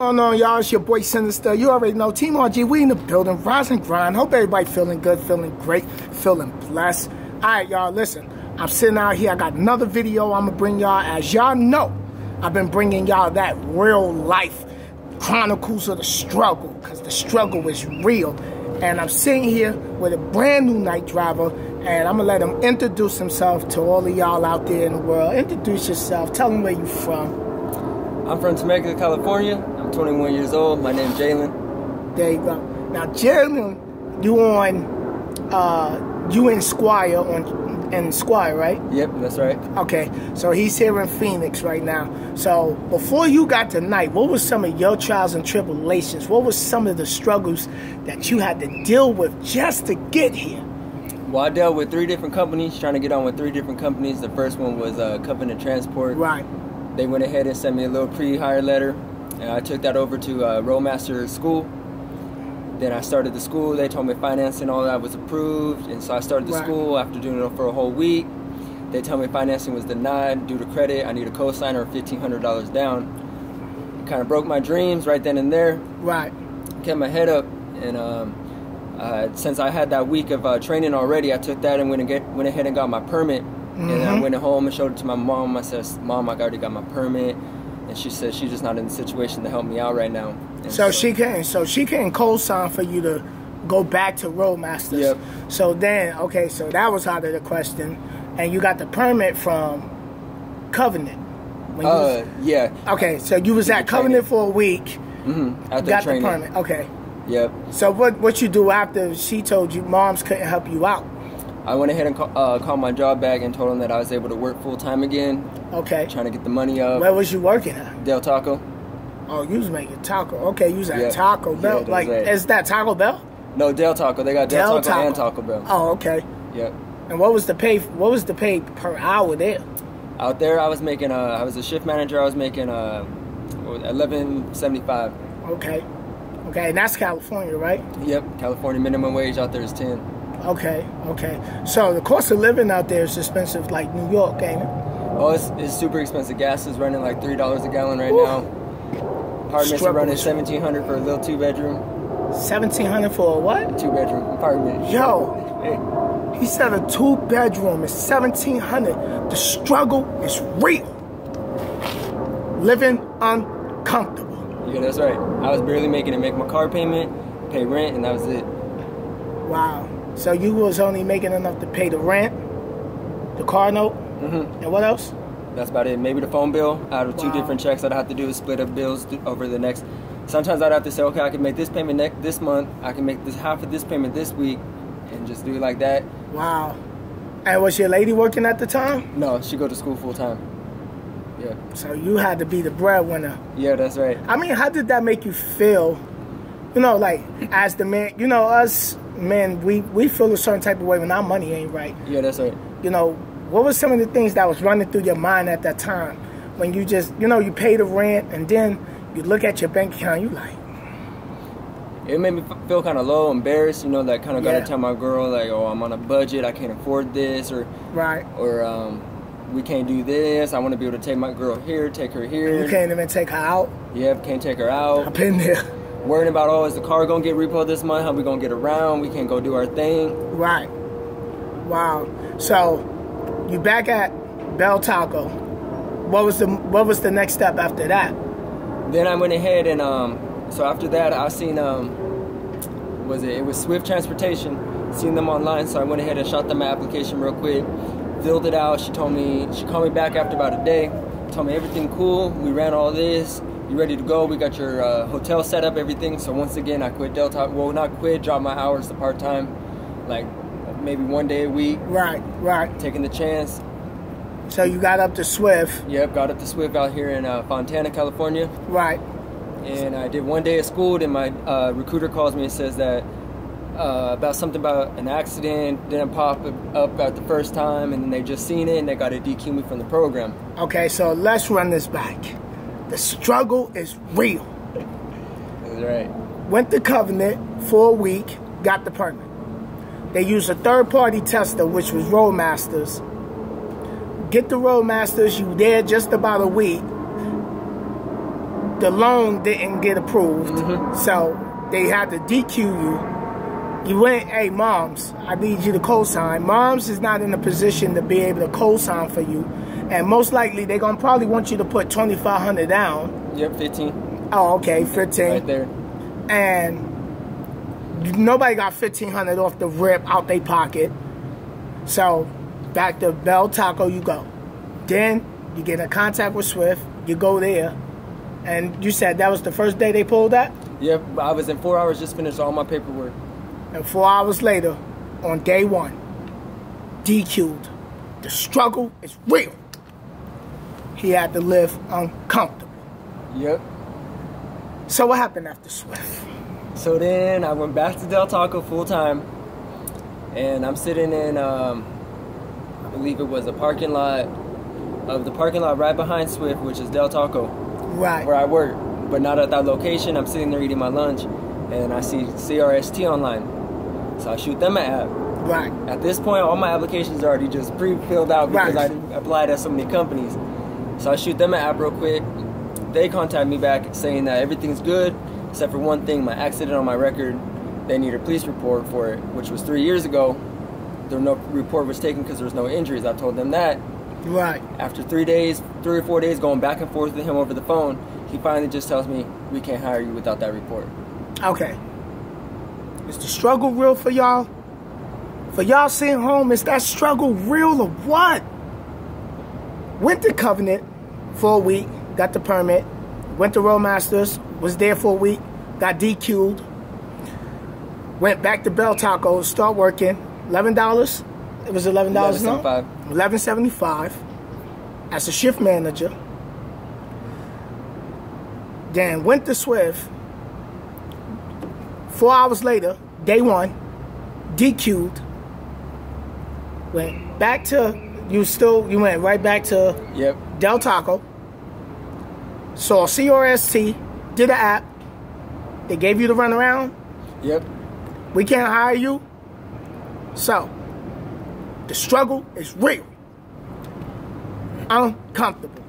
going on, y'all? It's your boy Sinnizter. You already know Team RG. We in the building. Rise and grind. Hope everybody feeling good, feeling great, feeling blessed. All right, y'all. Listen, I'm sitting out here. I got another video I'm gonna bring y'all. As y'all know, I've been bringing y'all that real life chronicles of the struggle, because the struggle is real. And I'm sitting here with a brand new Knight driver, and I'm gonna let him introduce himself to all of y'all out there in the world. Introduce yourself. Tell him where you from. I'm from Temecula, California. I'm 21 years old. My name's Jaylen. There you go. Now, Jaylen, you on, uh, you in Squire on, in Squire, right? Yep, that's right. Okay, so he's here in Phoenix right now. So before you got tonight, what was some of your trials and tribulations? What was some of the struggles that you had to deal with just to get here? Well, I dealt with three different companies, trying to get on with three different companies. The first one was uh, Covenant Transport. Right. They went ahead and sent me a little pre-hire letter, and I took that over to uh, Roadmaster School. Then I started the school. They told me financing, all that was approved, and so I started the Right. school after doing it for a whole week. They told me financing was denied due to credit. I need a co-signer of $1,500 down. Kind of broke my dreams right then and there. Right. kept my head up, and um, uh, since I had that week of uh, training already, I took that and went and get went ahead and got my permit. And I Mhm. went home and showed it to my mom. I said, "Mom, I already got my permit," and she said she's just not in the situation to help me out right now. And So she can, so she can co-sign for you to go back to Roadmasters. Yep. So then, okay, so that was out of the question, and you got the permit from Covenant. When you was- Uh, yeah. okay, so you was at the training. Covenant for a week, Mm-hmm. After got training. the permit. Okay. Yep. So what what you do after she told you moms couldn't help you out? I went ahead and call, uh, called my job back and told them that I was able to work full time again, Okay. trying to get the money up. Where was you working at? Del Taco. Oh, you was making taco. Okay, you was at Yeah. Taco Bell. that's like, right. is that Taco Bell? No, Del Taco. They got Del, Del Taco, and Taco. Taco Bell. Oh, okay. Yep. And what was the pay? What was the pay per hour there? Out there, I was making. Uh, I was a shift manager. I was making uh, eleven seventy five. Okay. Okay, and that's California, right? Yep, California minimum wage out there is ten. Okay, okay. So the cost of living out there is expensive, like New York, ain't it? Oh, it's, it's super expensive. Gas is running like three dollars a gallon right Woo. now. Apartments are running seventeen hundred for a little two bedroom. Seventeen hundred for a what? Two bedroom apartment. Yo, Hey, he said a two bedroom is seventeen hundred. The struggle is real. Living uncomfortable. yeah, that's right. I was barely making it. Make my car payment, pay rent, and that was it. Wow. So you was only making enough to pay the rent, the car note, hmm and what else? That's about it. Maybe the phone bill out of two different checks that I have to do is split up bills over the next. Sometimes I'd have to say, okay, I can make this payment next this month. I can make this half of this payment this week, and just do it like that. Wow. And was your lady working at the time? No, she go to school full time. Yeah, So you had to be the breadwinner. yeah, that's right. I mean, how did that make you feel? You know, like as the man, you know, us men, we we feel a certain type of way when our money ain't right. Yeah, that's right. You know, what was some of the things that was running through your mind at that time when you just, you know, you pay the rent and then you look at your bank account, you like, It made me feel kind of low, embarrassed. You know, like kind of Yeah. gotta tell my girl like, oh, I'm on a budget. I can't afford this, or right? or um, we can't do this. I want to be able to take my girl here, take her here. You can't even take her out. Yep, can't take her out. I've been there. Worrying about, oh, is the car gonna get repo this month? How we gonna get around? We can't go do our thing. Right. Wow. So you back at Bell Taco. What was the what was the next step after that? Then I went ahead and um, so after that I seen um, was it? It was Swift Transportation. Seen them online, so I went ahead and shot them my application real quick. Filled it out. She told me she called me back after about a day. Told me everything cool. We ran all this. You ready to go? We got your uh, hotel set up, everything. So once again, I quit Delta. Well, not quit. drop my hours to part time, like maybe one day a week. Right, right. Taking the chance. So you got up to Swift. Yep, got up to Swift out here in uh, Fontana, California. Right. and I did one day at school. Then my uh, recruiter calls me and says that uh, about something about an accident didn't pop up at the first time, and then they just seen it and they got to DQ me from the program. Okay, so let's run this back. The struggle is real. That's right. Went to Covenant for a week, got the permit. They used a third party tester, which was Roadmasters. Get the Roadmasters, you there just about a week. the loan didn't get approved, mm-hmm. so they had to DQ you. You went, hey, moms, I need you to co-sign. Moms is not in a position to be able to co-sign for you, and most likely they're gonna probably want you to put twenty five hundred down. Yep, 15. Oh, okay, fifteen. Right there. and nobody got fifteen hundred off the rip out their pocket. So back to Bell Taco you go. Then you get in contact with Swift, you go there, and you said that was the first day they pulled that? Yep, I was in four hours, just finished all my paperwork. And four hours later, on day one, DQ'd. The struggle is real. He had to live uncomfortable. Yep. So what happened after Swift? So then I went back to Del Taco full time, and I'm sitting in, um, I believe it was a parking lot of the parking lot right behind Swift, which is Del Taco, Right. where I work, but not at that location. I'm sitting there eating my lunch, and I see CRST online, so I shoot them an app. Right. At this point, all my applications are already just pre-filled out because Right. I applied at so many companies. So I shoot them an app real quick. They contact me back saying that everything's good, except for one thing, my accident on my record. They need a police report for it, which was three years ago. There no report was taken because there was no injuries. I told them that. Right. After three days, three or four days going back and forth with him over the phone, he finally just tells me, "We can't hire you without that report." Okay. Is the struggle real for y'all? For y'all sitting home, is that struggle real or what? Went to Covenant for a week, got the permit. Went to Roadmasters, was there for a week, got DQ'd. Went back to Bell Taco, start working. Eleven dollars. It was eleven dollars, no? $11.75. Eleven seventy five. As a shift manager. Then went to Swift. Four hours later, day one, DQ'd. Went back to you still you went right back to Yep. Del Taco. Saw CRST, did an app. They gave you the runaround. Yep. We can't hire you. So, the struggle is real. Uncomfortable.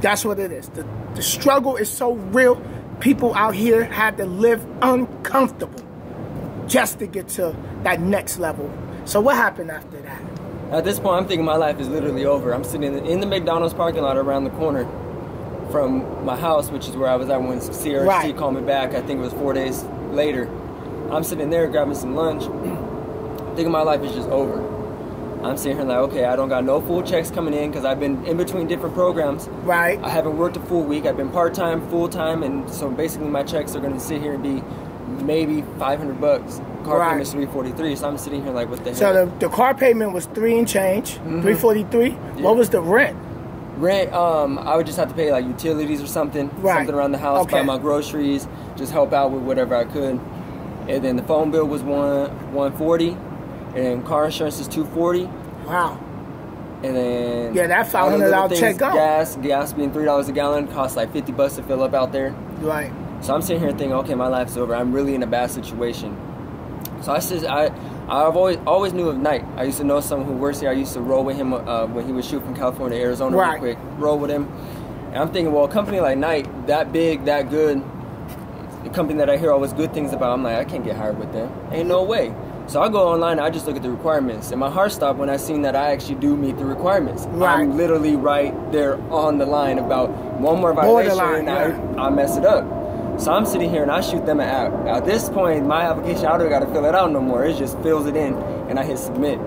That's what it is. The, the struggle is so real. People out here had to live uncomfortable just to get to that next level. So, what happened after that? At this point, I'm thinking my life is literally over. I'm sitting in the McDonald's parking lot around the corner from my house, which is where I was at when CRT Right. called me back. I think it was four days later. I'm sitting there grabbing some lunch, thinking my life is just over. I'm sitting here like, okay, I don't got no full checks coming in because I've been in between different programs. Right? I haven't worked a full week. I've been part time, full time, and so basically my checks are going to sit here and be maybe 500 bucks. Car Right. payment's 343. So I'm sitting here like, what the So hell? the, the car payment was three and change, 343. What was the rent? Rent, um, I would just have to pay like utilities or something, Right. something around the house, buy my groceries, just help out with whatever I could. And then the phone bill was one one forty, and car insurance is two forty, Wow. and then Yeah, that the $500 little check gone. Gas, gas being three dollars a gallon costs like fifty bucks to fill up out there. Right. So I'm sitting here thinking, okay, my life's over. I'm really in a bad situation. So I says I, I've always always knew of Knight. I used to know someone who works here. I used to roll with him uh, when he would shoot from California to Arizona Right. real quick. Roll with him, and I'm thinking, well, a company like Knight, that big, that good, a company that I hear always good things about. I'm like, I can't get hired with them. Ain't no way. So I go online. I just look at the requirements, and my heart stopped when I seen that I actually do meet the requirements. Right. I'm literally right there on the line about one more violation, Borderline, and I, I mess it up. So I'm sitting here and I shoot them an app. At this point, my application, I don't got to fill it out no more. It just fills it in, and I hit submit.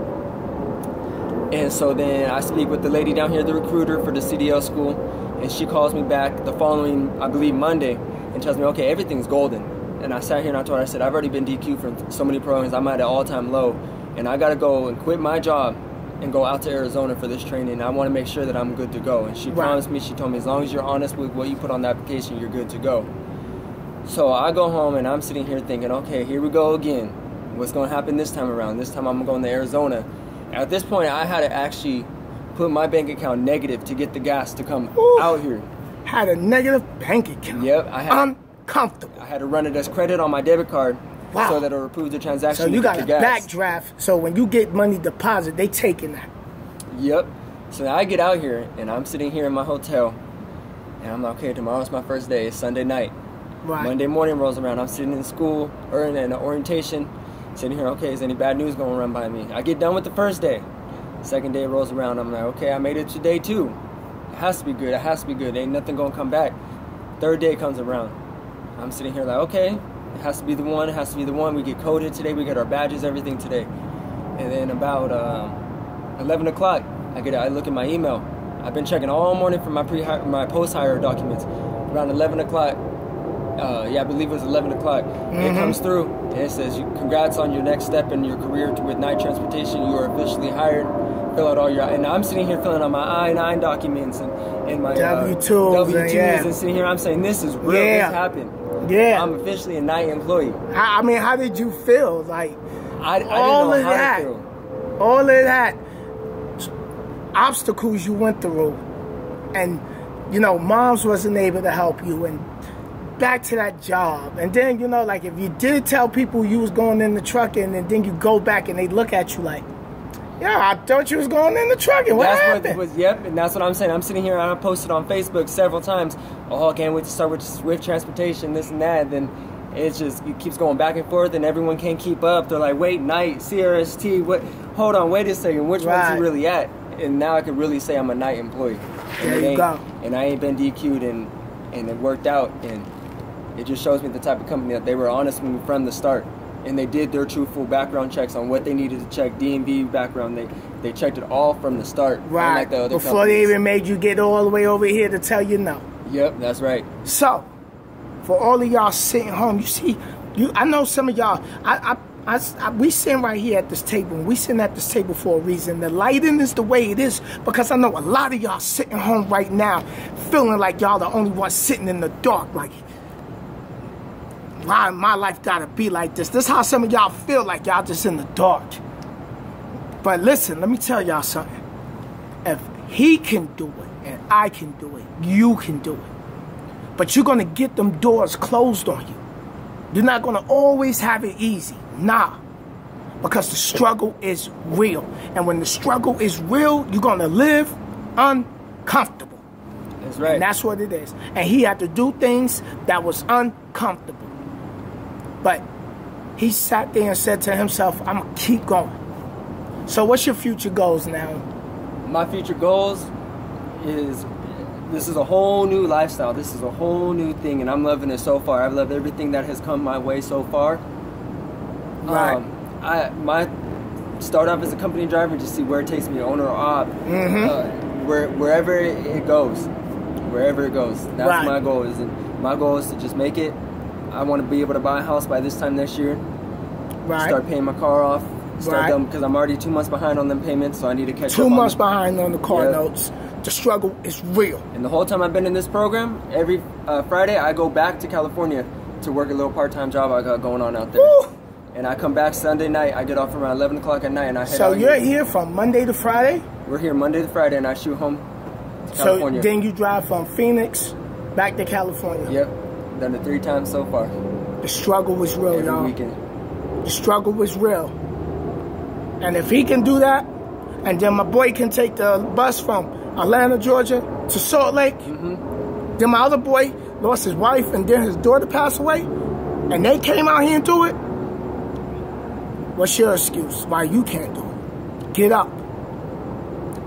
And so then I speak with the lady down here, the recruiter for the CDL school, and she calls me back the following, I believe, Monday, and tells me, okay, everything's golden. And I sat here and I told her, I said, I've already been DQ from so many programs. I'm at an all-time low, and I got to go and quit my job and go out to Arizona for this training. I want to make sure that I'm good to go. And she Right. promised me, she told me, as long as you're honest with what you put on the application, you're good to go. So I go home and I'm sitting here thinking, okay, here we go again. What's going to happen this time around? This time I'm going to Arizona. At this point, I had to actually put my bank account negative to get the gas to come Ooh. out here. Had a negative bank account. Yep, I had Uncomfortable. I had to run it as credit on my debit card Wow. so that it'll approve the transaction. So you got a backdraft. So when you get money deposit, they taking that. Yep. So I get out here and I'm sitting here in my hotel And I'm like, okay, tomorrow's my first day. It's Sunday night. Right. Monday morning rolls around. I'm sitting in school or in an orientation, sitting here. Okay, is any bad news going to run by me? I get done with the first day. Second day rolls around. I'm like, okay, I made it to day two. It has to be good. It has to be good. Ain't nothing going to come back. Third day comes around. I'm sitting here like, okay, it has to be the one. It has to be the one. We get coded today. We get our badges, everything today. And then about um, 11 o'clock, I get I look at my email. I've been checking all morning for my pre my post hire documents. Around 11 o'clock, uh, yeah, I believe it was 11 o'clock. Mm-hmm. It comes through and it says, "Congrats on your next step in your career with Knight Transportation. You are officially hired." Fill out all your and I'm sitting here filling out my I-9 documents and, and my W-2s, uh, W-2s and, yeah. and sitting here. I'm saying this is real. Yeah. This happened. Yeah. I'm officially a Knight employee. How, I mean, how did you feel? Like I, I didn't all of that, all of that obstacles you went through, and you know, moms wasn't able to help you, and back to that job, and then you know, like if you did tell people you was going in the trucking, and then you go back and they look at you like, yeah, I thought you was going in the trucking. What that's happened? what was yep, and that's what I'm saying. I'm sitting here and I posted on Facebook several times. Oh, I can't wait to start with Swift Transportation, this and that. Then it's just it keeps going back and forth, and everyone can't keep up. They're like, wait, Knight, CRST, what? Hold on, wait a second, which one's Right. he really at? And now I can really say I'm a Knight employee. And There you go. And I ain't been DQ'd, and and it worked out, and it just shows me the type of company that they were honest with me from the start. And they did their truthful background checks on what they needed to check, DMV background. They they checked it all from the start. right the other before they even made you get all the way over here to tell you no. Yep, that's right. So, for all of y'all sitting home, you see, you I know some of y'all. I, I, I, I- we sitting right here at this table. and We sitting at this table for a reason. The lighting is the way it is because I know a lot of y'all sitting home right now, feeling like y'all the only ones sitting in the dark. Like, why my life gotta be like this? This how some of y'all feel like y'all just in the dark. But listen, let me tell y'all something. If he can do it and I can do it, you can do it but you're gonna get them doors closed on you. You're not gonna always have it easy. Nah. Because the struggle is real. And when the struggle is real, you're gonna live uncomfortable. That's right. And that's what it is. And he had to do things that was uncomfortable. But he sat there and said to himself, I'm gonna keep going. So what's your future goals now? My future goals is this is a whole new lifestyle. This is a whole new thing, and I'm loving it so far. I've loved everything that has come my way so far. Right. Um, I my start off as a company driver, just see where it takes me, owner or op, Mm-hmm. uh, where wherever it goes, wherever it goes. That's Right. my goal. Is my goal is to just make it. I want to be able to buy a house by this time next year. Right. Start paying my car off. Start Right. because I'm already two months behind on them payments, so I need to catch Two up. Two months behind on the car Yeah. notes. The struggle is real. And the whole time I've been in this program, every uh, Friday I go back to California to work a little part-time job I got going on out there. Woo! And I come back Sunday night. I get off around 11 o'clock at night, and I head So you're here. here from Monday to Friday. We're here Monday to Friday, and I shoot home to So then you drive from Phoenix back to California. yep, done it three times so far. The struggle was real, Every y'all. weekend. The struggle was real. And if he can do that, and then my boy can take the bus from Atlanta, Georgia to Salt Lake, Mm-hmm. then my other boy lost his wife and then his daughter passed away, and they came out here and do it. What's your excuse why you can't do it? Get up.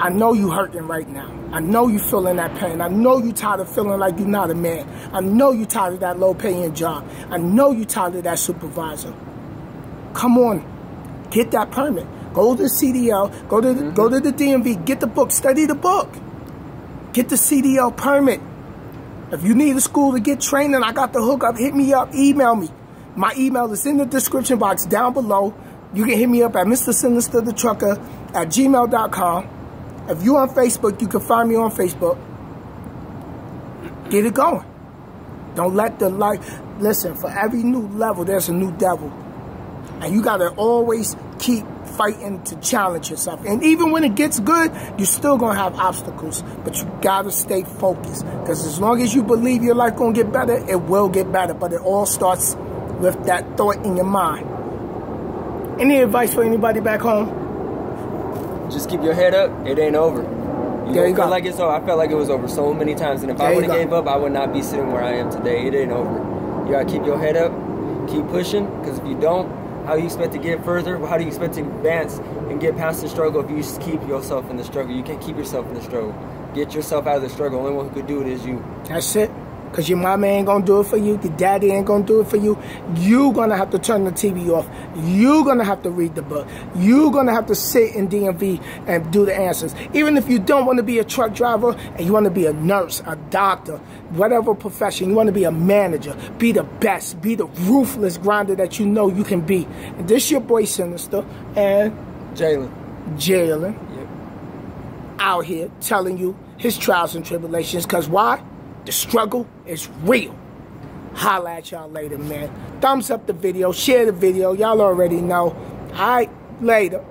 I know you hurting right now. I know you feeling that pain. I know you tired of feeling like you're not a man. I know you tired of that low paying job. I know you tired of that supervisor. Come on, get that permit. Go to the CDL. Go to the, mm-hmm. go to the DMV. Get the book. Study the book. Get the CDL permit. If you need a school to get training, I got the hookup. Hit me up. Email me. My email is in the description box down below. You can hit me up at Mr. Sinnizter the Trucker at gmail.com. If you're on Facebook, you can find me on Facebook. Get it going. Don't let the light. Listen, for every new level, there's a new devil. And you got to always keep fighting to challenge yourself. And even when it gets good, you're still going to have obstacles. But you got to stay focused. Because as long as you believe your life going to get better, it will get better. But it all starts with that thought in your mind. Any advice for anybody back home? Just keep your head up. It ain't over. You There don't you go. like it's over. I felt like it was over so many times, and if There I would have gave up, I would not be sitting where I am today. It ain't over. You gotta keep your head up, keep pushing, because if you don't, how do you expect to get further? How do you expect to advance and get past the struggle if you just keep yourself in the struggle? You can't keep yourself in the struggle. Get yourself out of the struggle. Only one who could do it is you. That's it. Cause your mama ain't gonna do it for you, your daddy ain't gonna do it for you. You gonna have to turn the TV off. You gonna have to read the book. You gonna have to sit in DMV and do the answers. Even if you don't want to be a truck driver and you want to be a nurse, a doctor, whatever profession, you want to be a manager. Be the best. Be the ruthless grinder that you know you can be. And this your boy Sinnizter and Jaylen. Jaylen Yep. out here telling you his trials and tribulations. Cause why? The struggle is real. Holla at y'all later, man. Thumbs up the video, share the video. Y'all already know. All right, later.